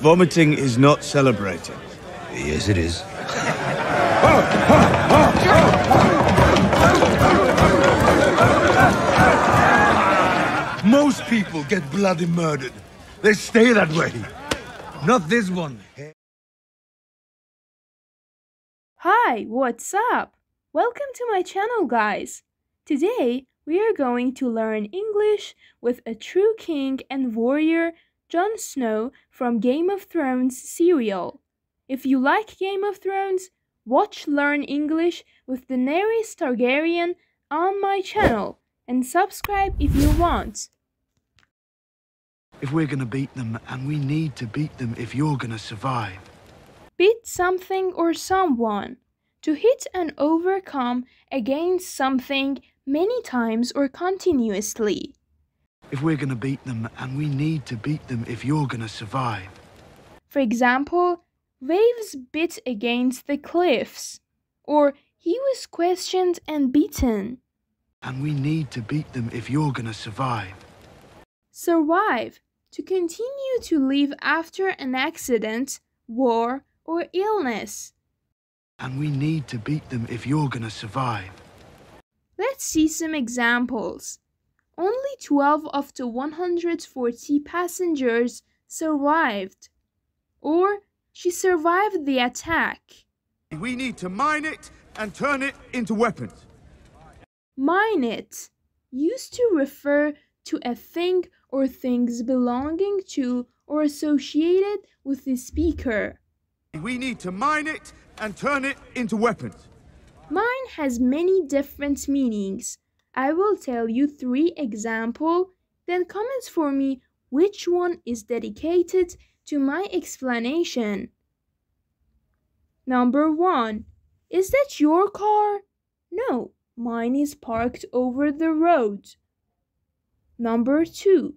Vomiting is not celebrated. Yes, it is. Most people get bloody murdered. They stay that way. Not this one. Hi, what's up? Welcome to my channel, guys. Today, we are going to learn English with a true king and warrior, Jon Snow from Game of Thrones serial. If you like Game of Thrones, watch Learn English with Daenerys Targaryen on my channel and subscribe if you want. If we're gonna beat them, and we need to beat them if you're gonna survive. Beat something or someone. To hit and overcome against something many times or continuously. If we're gonna beat them, and we need to beat them if you're gonna survive. For example, waves bit against the cliffs. Or he was questioned and beaten. And we need to beat them if you're gonna survive. Survive. To continue to live after an accident, war, or illness. And we need to beat them if you're gonna survive. Let's see some examples. Only 12 of the 140 passengers survived. Or she survived the attack. We need to mine it and turn it into weapons. Mine it used to refer to a thing or things belonging to or associated with the speaker. We need to mine it and turn it into weapons. Mine has many different meanings. I will tell you three example, then comments for me which one is dedicated to my explanation. Number 1. Is that your car? No, mine is parked over the road. Number 2.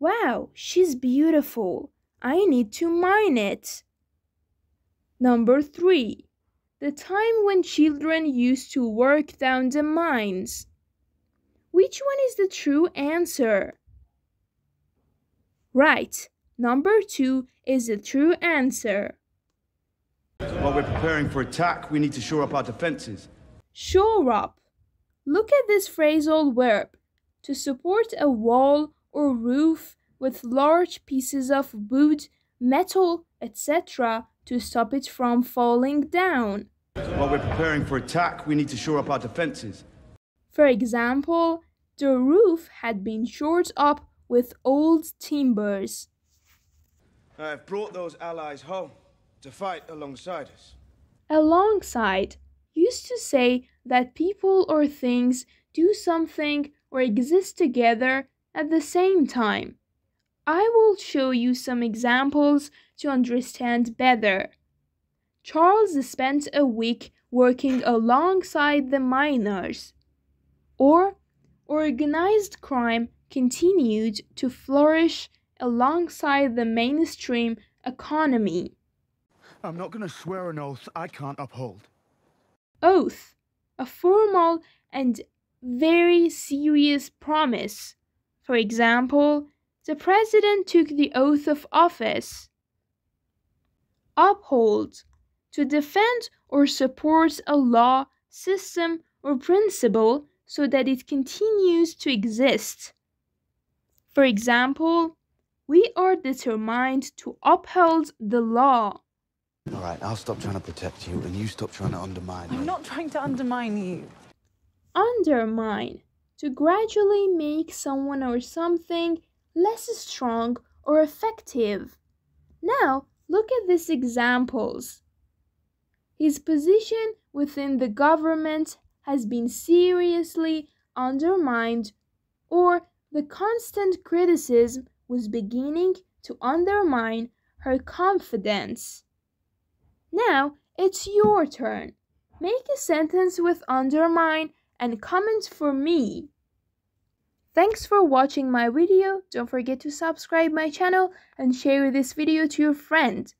Wow, she's beautiful. I need to mine it. Number 3. The time when children used to work down the mines. Which one is the true answer? Right, number 2 is the true answer. While we're preparing for attack, we need to shore up our defenses. Shore up. Look at this phrasal verb. To support a wall or roof with large pieces of wood, metal, etc. to stop it from falling down. While we're preparing for attack, we need to shore up our defenses. For example, the roof had been shored up with old timbers. I've brought those allies home to fight alongside us. Alongside used to say that people or things do something or exist together at the same time. I will show you some examples to understand better. Charles spent a week working alongside the miners. Or organized crime continued to flourish alongside the mainstream economy. I'm not gonna swear an oath I can't uphold. Oath, a formal and very serious promise. For example, the president took the oath of office. Uphold, to defend or support a law, system, or principle so that it continues to exist. For example, we are determined to uphold the law. All right, I'll stop trying to protect you, and you stop trying to undermine me. I'm not trying to undermine you. Undermine, to gradually make someone or something less strong or effective. Now, look at these examples. His position within the government has been seriously undermined, or the constant criticism was beginning to undermine her confidence. Now it's your turn. Make a sentence with undermine and comment for me. Thanks for watching my video. Don't forget to subscribe my channel and share this video to your friend.